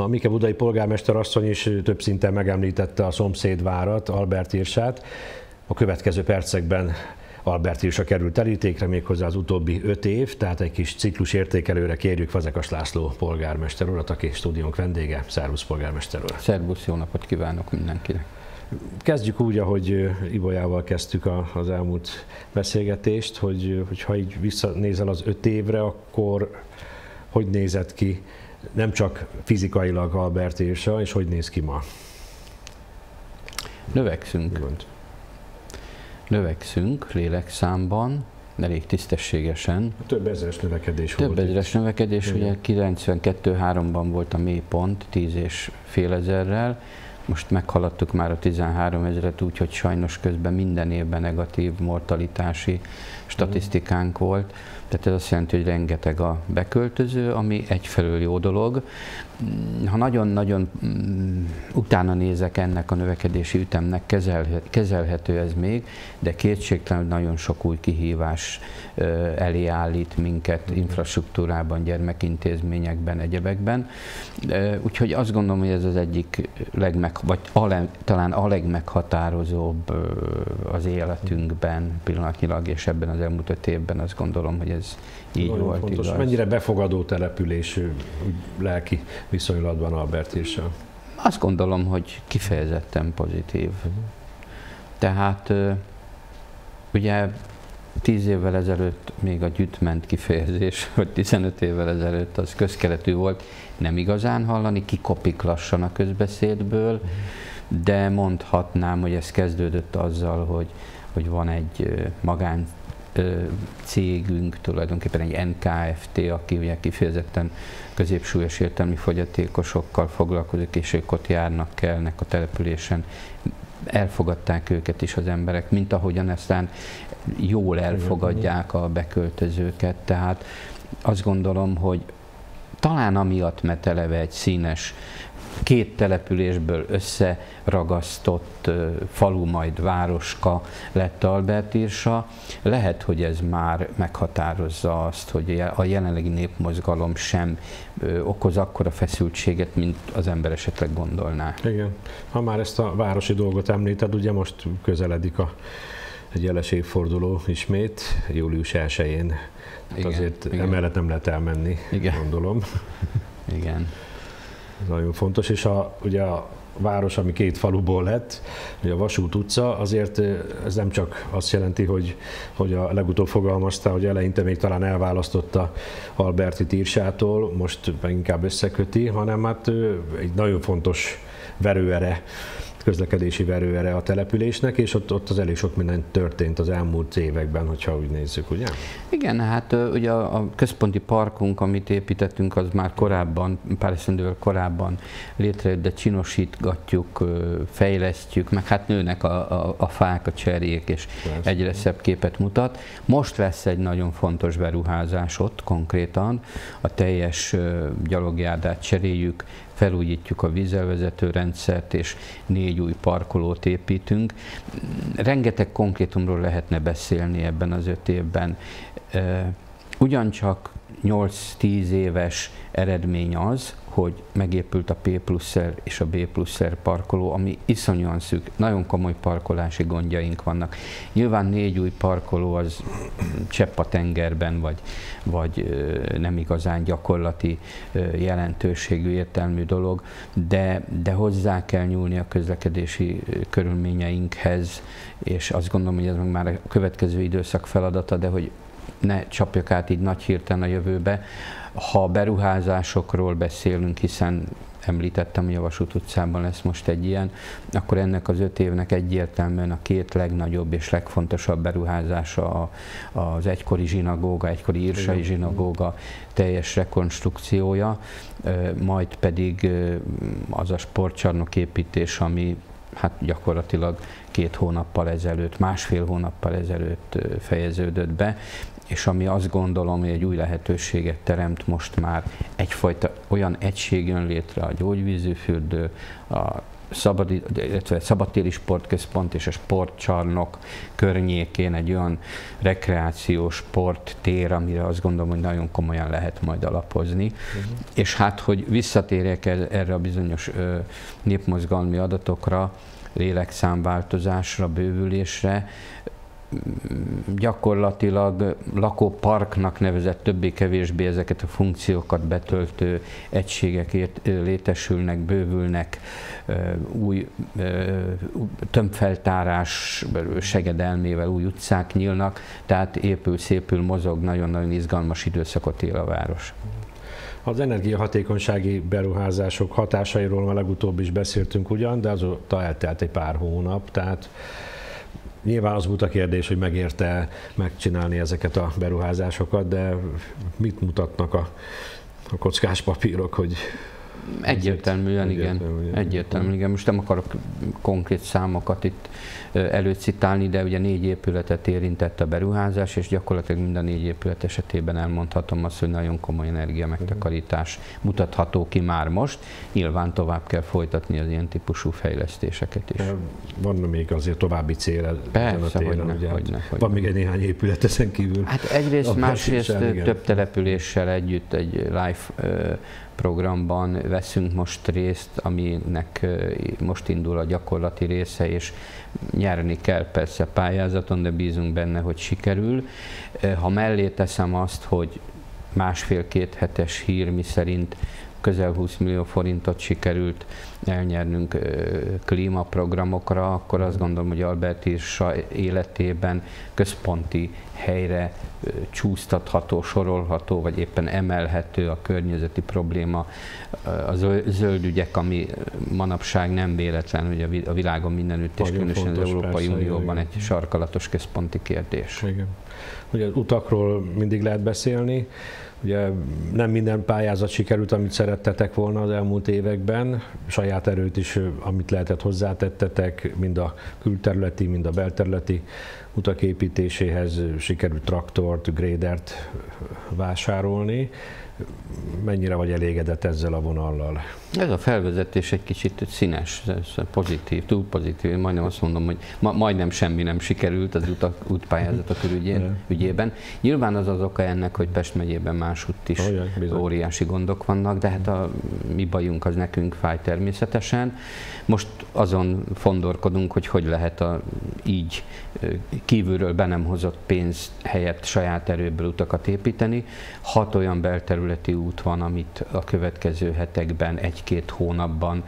A Mike Budai polgármester asszony is több szinten megemlítette a szomszédvárat, Albert Irsát. A következő percekben Albert Irsa került terítékre méghozzá az utóbbi öt év, tehát egy kis ciklus értékelőre kérjük Fazekas László polgármester urat, aki stúdiónk vendége. Szervusz polgármester urat! Szervusz, jó napot kívánok mindenkinek! Kezdjük úgy, ahogy Ibolyával kezdtük az elmúlt beszélgetést, hogy, hogy ha így visszanézel az öt évre, akkor hogy nézett ki nem csak fizikailag Albert Irsa, és hogy néz ki ma? Növekszünk. Mond. Növekszünk lélekszámban, elég tisztességesen. Több ezeres növekedés Több volt. Több ezeres növekedés, Igen. ugye 92-3-ban volt a mélypont, 10 és fél ezerrel, most meghaladtuk már a 13 ezeret, úgyhogy sajnos közben minden évben negatív mortalitási statisztikánk volt. Tehát ez azt jelenti, hogy rengeteg a beköltöző, ami egyfelől jó dolog. Ha nagyon-nagyon mm, utána nézek ennek a növekedési ütemnek, kezelhető ez még, de kétségtelenül nagyon sok új kihívás elé állít minket infrastruktúrában, gyermekintézményekben, egyebekben. Úgyhogy azt gondolom, hogy ez az egyik legmeg, vagy a, talán a legmeghatározóbb az életünkben pillanatnyilag, és ebben az elmúlt öt évben azt gondolom, hogy ez így Nagyon volt fontos. igaz. Mennyire befogadó település lelki viszonylatban Albert is? Azt gondolom, hogy kifejezetten pozitív. Uh-huh. Tehát ugye 10 évvel ezelőtt még a gyütment kifejezés, vagy 15 évvel ezelőtt az közkeletű volt, nem igazán hallani, kikopik lassan a közbeszédből, de mondhatnám, hogy ez kezdődött azzal, hogy, hogy van egy magán cégünk, tulajdonképpen egy NKFT, aki ugye kifejezetten középsúlyos értelmi fogyatékosokkal foglalkozik, és ők ott járnak, kellnek a településen. Elfogadták őket is az emberek, mint ahogyan aztán jól elfogadják a beköltözőket. Tehát azt gondolom, hogy talán amiatt, mert eleve egy színes két településből összeragasztott falu, majd városka lett Albert Irsa. Lehet, hogy ez már meghatározza azt, hogy a jelenlegi népmozgalom sem okoz akkora feszültséget, mint az ember esetleg gondolná. Igen. Ha már ezt a városi dolgot említed, ugye most közeledik a egy jeles évforduló ismét, július 1-én. Hát azért igen. emellett nem lehet elmenni, igen. gondolom. Igen. Ez nagyon fontos, és a, ugye a város, ami két faluból lett, ugye a Vasút utca, azért ez nem csak azt jelenti, hogy, hogy a legutóbb fogalmazta, hogy eleinte még talán elválasztotta Alberti Tírsától, most inkább összeköti, hanem hát egy nagyon fontos verőere közlekedési verőere a településnek, és ott, ott az elég sok minden történt az elmúlt években, hogyha úgy nézzük, ugye? Igen, hát ugye a központi parkunk, amit építettünk, az már korábban, pár eszendővel korábban létrejött, de csinosítgatjuk, fejlesztjük, meg hát nőnek a, a, a fák, a cserjék, és Persze. egyre szebb képet mutat. Most lesz egy nagyon fontos beruházás ott konkrétan, a teljes gyalogjárdát cseréljük, felújítjuk a vízelvezető rendszert, és négy új parkolót építünk. Rengeteg konkrétumról lehetne beszélni ebben az öt évben. Ugyancsak 8-10 éves eredmény az, hogy megépült a P pluszer és a B pluszer parkoló, ami iszonyúan szűk, nagyon komoly parkolási gondjaink vannak. Nyilván négy új parkoló az csepp a tengerben, vagy, vagy nem igazán gyakorlati jelentőségű, értelmű dolog, de, de hozzá kell nyúlni a közlekedési körülményeinkhez, és azt gondolom, hogy ez meg már a következő időszak feladata, de hogy ne csapjak át így nagy hirtelen a jövőbe. Ha beruházásokról beszélünk, hiszen említettem, hogy a Vasút utcában lesz most egy ilyen, akkor ennek az öt évnek egyértelműen a két legnagyobb és legfontosabb beruházása az egykori zsinagóga, egykori írsai zsinagóga teljes rekonstrukciója, majd pedig az a sportcsarnok építés, ami hát gyakorlatilag két hónappal ezelőtt, másfél hónappal ezelőtt fejeződött be, és ami azt gondolom, hogy egy új lehetőséget teremt most már egyfajta olyan egység jön létre a gyógyvízűfürdő, a szabad, illetve szabadtéri sportközpont és a sportcsarnok környékén egy olyan rekreációs sporttér, amire azt gondolom, hogy nagyon komolyan lehet majd alapozni. Uh-huh. És hát, hogy visszatérjek erre a bizonyos népmozgalmi adatokra, lélekszámváltozásra, bővülésre, gyakorlatilag lakóparknak nevezett többé-kevésbé ezeket a funkciókat betöltő egységek létesülnek, bővülnek, új tömbfeltárás segedelmével új utcák nyílnak, tehát épül, szépül, mozog, nagyon-nagyon izgalmas időszakot él a város. Az energiahatékonysági beruházások hatásairól már legutóbb is beszéltünk ugyan, de azóta eltelt egy pár hónap, tehát Nyilván az volt a kérdés, hogy megérte megcsinálni ezeket a beruházásokat, de mit mutatnak a, a kockás papírok, hogy Egyértelműen, igen. Egyértelműen, Egyértelműen, igen. Most nem akarok konkrét számokat itt előcitálni, de ugye négy épületet érintett a beruházás, és gyakorlatilag mind a négy épület esetében elmondhatom azt, hogy nagyon komoly energia megtakarítás mutatható ki már most. Nyilván tovább kell folytatni az ilyen típusú fejlesztéseket is. Van még azért további cél Persze, a téren, hogyne, ugye, hogyne, hogyne. Van még egy néhány épület ezen kívül. Hát egyrészt, másrészt több településsel együtt egy live programban veszünk most részt, aminek most indul a gyakorlati része, és nyerni kell persze pályázaton, de bízunk benne, hogy sikerül. Ha mellé teszem azt, hogy másfél-két hetes hír, mi szerint közel 20 millió forintot sikerült elnyernünk klímaprogramokra, akkor azt gondolom, hogy Albert is életében központi helyre csúsztatható, sorolható, vagy éppen emelhető a környezeti probléma, a zöld ügyek, ami manapság nem véletlen, hogy a világon mindenütt, és különösen az Európai persze, Unióban igen. egy sarkalatos központi kérdés. Igen. Ugye utakról mindig lehet beszélni, Ugye nem minden pályázat sikerült, amit szerettetek volna az elmúlt években. Saját erőt is, amit lehetett hozzátettetek, mind a külterületi, mind a belterületi utak építéséhez sikerült traktort, grédert vásárolni mennyire vagy elégedett ezzel a vonallal? Ez a felvezetés egy kicsit színes, pozitív, túl pozitív. Én majdnem azt mondom, hogy ma, majdnem semmi nem sikerült az utak, útpályázatok ügyén, ügyében. Nyilván az az oka ennek, hogy Pest megyében másutt is Olyan, óriási gondok vannak, de hát a mi bajunk az nekünk fáj természetesen. Most azon fondorkodunk, hogy hogy lehet a így kívülről be nem hozott pénz helyett saját erőből utakat építeni. Hat olyan belterületi út van, amit a következő hetekben, egy-két hónapban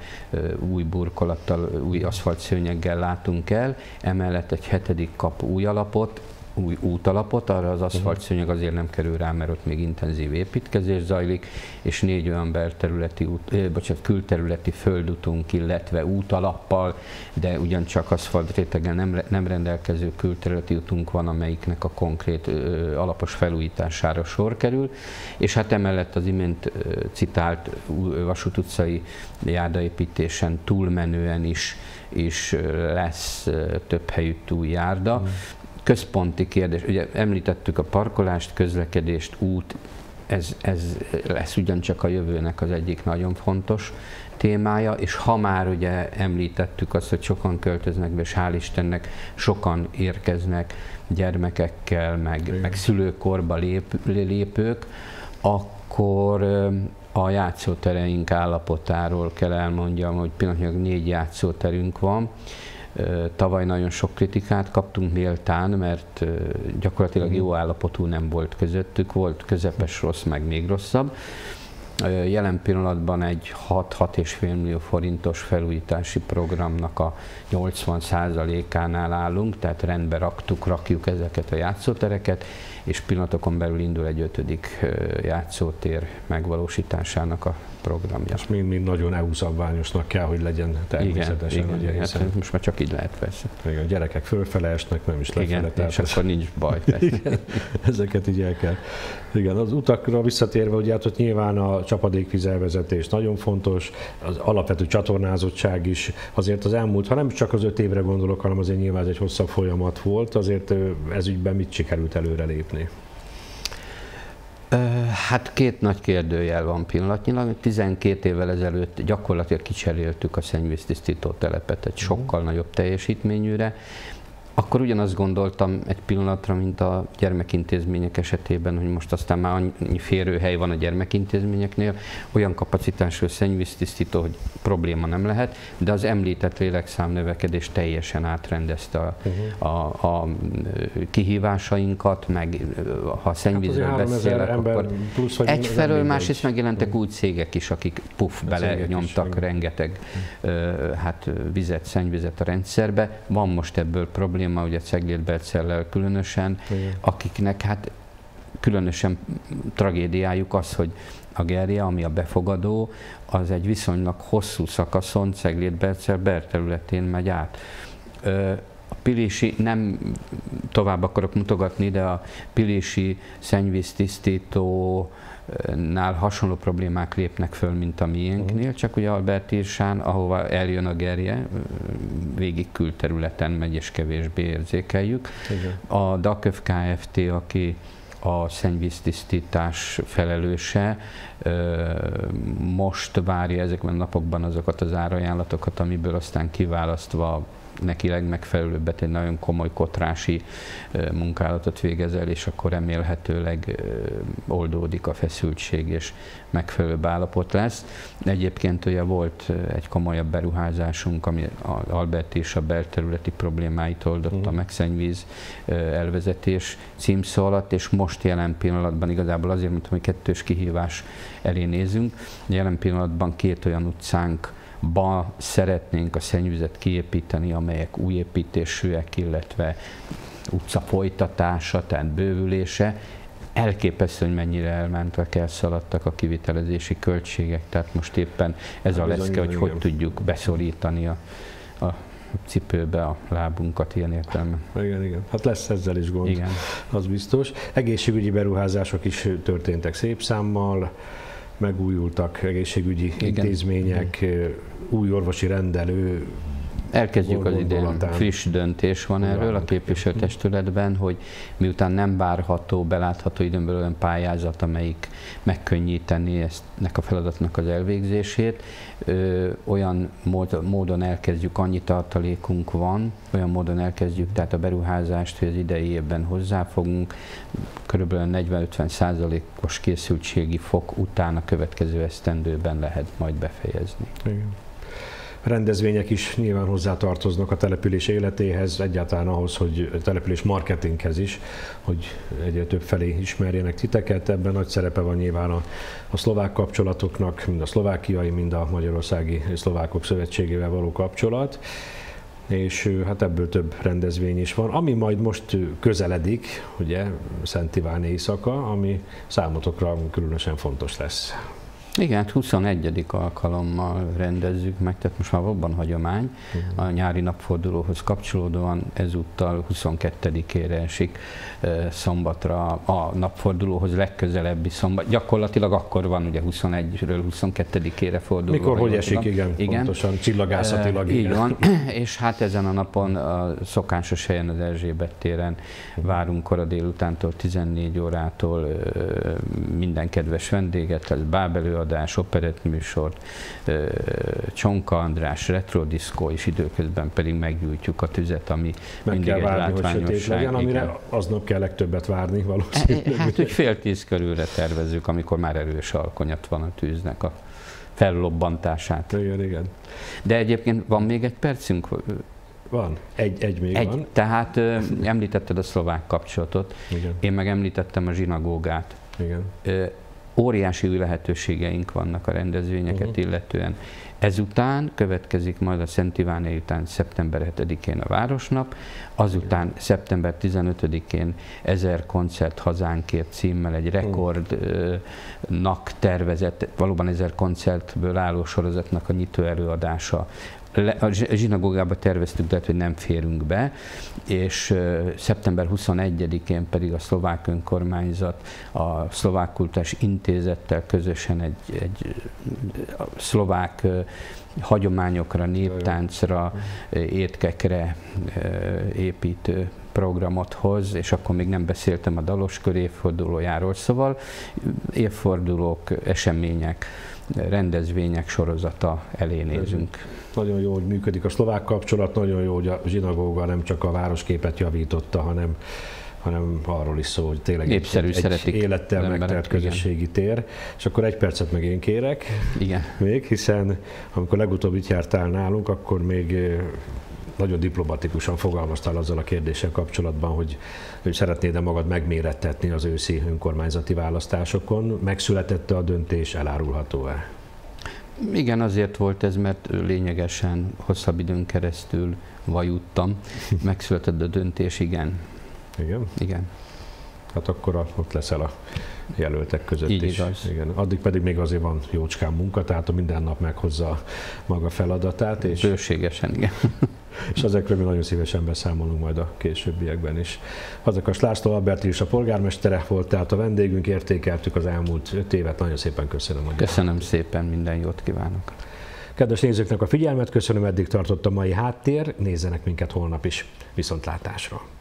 új burkolattal, új aszfaltszőnyeggel látunk el. Emellett egy hetedik kap új alapot, új útalapot, arra az aszfaltszőnyeg azért nem kerül rá, mert ott még intenzív építkezés zajlik, és négy olyan belterületi, út, eh, bocsánat, külterületi földutunk, illetve útalappal, de ugyancsak aszfalt réteggel nem, nem rendelkező külterületi útunk van, amelyiknek a konkrét ö, alapos felújítására sor kerül, és hát emellett az imént ö, citált Vasút utcai járdaépítésen túlmenően is is lesz több helyütt új járda. Mm központi kérdés. Ugye említettük a parkolást, közlekedést, út, ez, ez lesz ugyancsak a jövőnek az egyik nagyon fontos témája, és ha már ugye említettük azt, hogy sokan költöznek be, és hál' Istennek sokan érkeznek gyermekekkel, meg, meg szülőkorba lép, lépők, akkor a játszótereink állapotáról kell elmondjam, hogy pillanatnyilag négy játszóterünk van, Tavaly nagyon sok kritikát kaptunk méltán, mert gyakorlatilag jó állapotú nem volt közöttük, volt közepes rossz, meg még rosszabb. Jelen pillanatban egy 6-6,5 millió forintos felújítási programnak a 80%-ánál állunk, tehát rendbe raktuk, rakjuk ezeket a játszótereket, és pillanatokon belül indul egy ötödik játszótér megvalósításának a programja. És mind-mind nagyon EU szabványosnak kell, hogy legyen természetesen. Igen, igen, hiszen... hát most már csak így lehet persze. Igen, a gyerekek fölfele esnek, nem is lefele. Igen, és akkor nincs baj. igen, ezeket így el kell. Igen, az utakra visszatérve, ugye hát ott nyilván a csapadékvizelvezetés nagyon fontos, az alapvető csatornázottság is. Azért az elmúlt, ha nem csak az öt évre gondolok, hanem azért nyilván egy hosszabb folyamat volt, azért ez ügyben mit sikerült előrelépni? Hát két nagy kérdőjel van pillanatnyilag. 12 évvel ezelőtt gyakorlatilag kicseréltük a szennyvíztisztító telepet egy sokkal nagyobb teljesítményűre. Akkor ugyanazt gondoltam egy pillanatra, mint a gyermekintézmények esetében, hogy most aztán már annyi férőhely van a gyermekintézményeknél, olyan kapacitású szennyvíztisztító, hogy probléma nem lehet, de az említett növekedés teljesen átrendezte a, uh-huh. a, a kihívásainkat, meg ha szennyvízről hát beszélek, akkor plusz, hogy egyfelől, másrészt megjelentek uh-huh. úgy cégek is, akik puff, bele nyomtak rengeteg uh-huh. hát vizet, szennyvizet a rendszerbe. Van most ebből probléma, probléma, ugye Cegléd különösen, Igen. akiknek hát különösen tragédiájuk az, hogy a gerje, ami a befogadó, az egy viszonylag hosszú szakaszon Cegléd Bercel területén megy át. A Pilisi, nem tovább akarok mutogatni, de a Pilisi szennyvíztisztító nál hasonló problémák lépnek föl, mint a miénknél, uh-huh. csak ugye Albert Irsán, ahova eljön a gerje, végig külterületen megy és kevésbé érzékeljük. Igen. A DAKÖV Kft., aki a szennyvíztisztítás felelőse most várja ezekben a napokban azokat az árajánlatokat, amiből aztán kiválasztva neki legmegfelelőbbet egy nagyon komoly kotrási munkálatot végezel, és akkor remélhetőleg oldódik a feszültség, és megfelelőbb állapot lesz. Egyébként ugye volt egy komolyabb beruházásunk, ami Albert és a belterületi problémáit oldotta uh-huh. meg, szennyvíz elvezetés címszó alatt, és most jelen pillanatban igazából azért, mint hogy kettős kihívás elé nézünk, jelen pillanatban két olyan utcánk ba szeretnénk a szennyvizet kiépíteni, amelyek új építésűek, illetve utca folytatása, tehát bővülése. Elképesztő, hogy mennyire elmentek, elszaladtak a kivitelezési költségek, tehát most éppen ez hát a leszke, hogy hogy tudjuk beszorítani a, a cipőbe a lábunkat ilyen értelme. Igen, igen. Hát lesz ezzel is gond, igen. az biztos. Egészségügyi beruházások is történtek szép számmal megújultak egészségügyi Igen. intézmények, új orvosi rendelő, Elkezdjük az idén. Friss döntés van erről a képviselőtestületben, hogy miután nem várható, belátható időn belül olyan pályázat, amelyik megkönnyíteni nek a feladatnak az elvégzését, ö, olyan mód, módon elkezdjük, annyi tartalékunk van, olyan módon elkezdjük, tehát a beruházást, hogy az idei évben hozzáfogunk, kb. 40-50 százalékos készültségi fok után a következő esztendőben lehet majd befejezni. Igen rendezvények is nyilván hozzátartoznak a település életéhez, egyáltalán ahhoz, hogy település marketinghez is, hogy egyre több felé ismerjenek titeket. Ebben nagy szerepe van nyilván a, a szlovák kapcsolatoknak, mind a szlovákiai, mind a Magyarországi Szlovákok Szövetségével való kapcsolat és hát ebből több rendezvény is van. Ami majd most közeledik, ugye Szent Iván éjszaka, ami számotokra különösen fontos lesz. Igen, 21. Hát alkalommal rendezzük meg, tehát most már abban hagyomány. A nyári napfordulóhoz kapcsolódóan ezúttal 22-ére esik szombatra a napfordulóhoz legközelebbi szombat. Gyakorlatilag akkor van ugye 21-ről 22-ére forduló. Mikor, hogy esik, igen, igen, pontosan, csillagászatilag. Így van, és hát ezen a napon a szokásos helyen az Erzsébet téren várunk kora délutántól 14 órától minden kedves vendéget, tehát Bábelő előadás, operettműsor, Csonka András, retrodiszkó, és időközben pedig meggyújtjuk a tüzet, ami Meg mindig egy várni, látványosság. Legyen, amire aznap kell legtöbbet várni valószínűleg. E, e, hát, hogy fél tíz körülre tervezzük, amikor már erős alkonyat van a tűznek a fellobbantását. Igen, igen. De egyébként van még egy percünk? Van, egy, egy még egy, van. Tehát ö, említetted a szlovák kapcsolatot, Igen. én meg említettem a zsinagógát. Igen. Ö, óriási új lehetőségeink vannak a rendezvényeket uh-huh. illetően. Ezután következik majd a Szent Iváné után szeptember 7-én a Városnap, azután szeptember 15-én ezer koncert hazánkért címmel egy rekordnak tervezett, valóban ezer koncertből álló sorozatnak a nyitó előadása a zsinagógába terveztük, de hogy nem férünk be, és szeptember 21-én pedig a szlovák önkormányzat a szlovák kultúrás intézettel közösen egy, egy szlovák hagyományokra, néptáncra, étkekre építő programot hoz, és akkor még nem beszéltem a daloskör évfordulójáról, szóval évfordulók, események, rendezvények sorozata elé nézünk. Nagyon jó, hogy működik a szlovák kapcsolat, nagyon jó, hogy a zsinagóga nem csak a városképet javította, hanem hanem arról is szó, hogy tényleg Népszerű, egy, szeretik egy élettel megtelt közösségi igen. tér. És akkor egy percet meg én kérek. Igen. Még, hiszen amikor legutóbb itt jártál nálunk, akkor még nagyon diplomatikusan fogalmaztál azzal a kérdéssel kapcsolatban, hogy, hogy szeretnéd-e magad megmérettetni az őszi önkormányzati választásokon. Megszületette a döntés, elárulható-e? Igen, azért volt ez, mert lényegesen hosszabb időn keresztül vajuttam. Megszületett a döntés, igen. Igen? Igen. Hát akkor ott leszel a jelöltek között Így is. Igaz. Igen. Addig pedig még azért van jócskán munka, tehát a minden nap meghozza maga feladatát. És, Bőségesen, igen. És ezekről mi nagyon szívesen beszámolunk majd a későbbiekben is. Fazekas László Albert is a polgármestere volt, tehát a vendégünk, értékeltük az elmúlt öt évet. Nagyon szépen köszönöm. Hogy köszönöm szépen, minden jót kívánok. Kedves nézőknek a figyelmet, köszönöm, eddig tartott a mai háttér, nézzenek minket holnap is. Viszontlátásra!